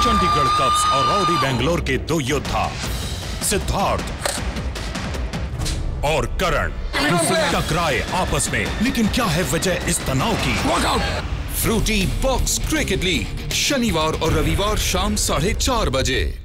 Chandigarh cups और rowdy Bangalore के दो योद्धा सिद्धार्थ और करण। टकराए आपस में लेकिन क्या है वजह इस तनाव की? फ्रूटी बॉक्स क्रिकेट लीग शनिवार और रविवार शाम साढ़े चार बजे।